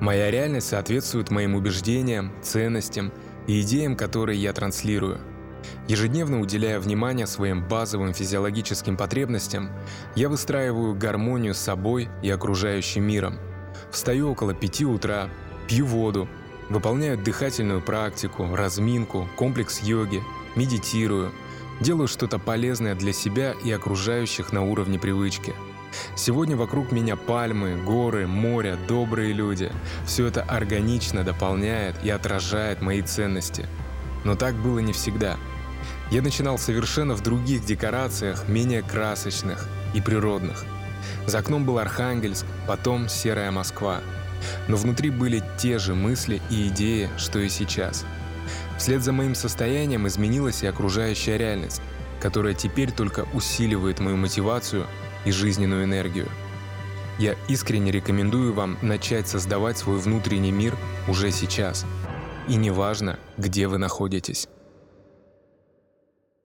Моя реальность соответствует моим убеждениям, ценностям и идеям, которые я транслирую. Ежедневно уделяя внимание своим базовым физиологическим потребностям, я выстраиваю гармонию с собой и окружающим миром. Встаю около 5 утра, пью воду, выполняю дыхательную практику, разминку, комплекс йоги, медитирую, делаю что-то полезное для себя и окружающих на уровне привычки – Сегодня вокруг меня пальмы, горы, море, добрые люди. Все это органично дополняет и отражает мои ценности. Но так было не всегда. Я начинал совершенно в других декорациях, менее красочных и природных. За окном был Архангельск, потом серая Москва. Но внутри были те же мысли и идеи, что и сейчас. Вслед за моим состоянием изменилась и окружающая реальность, которая теперь только усиливает мою мотивацию и жизненную энергию. Я искренне рекомендую вам начать создавать свой внутренний мир уже сейчас. И неважно, где вы находитесь.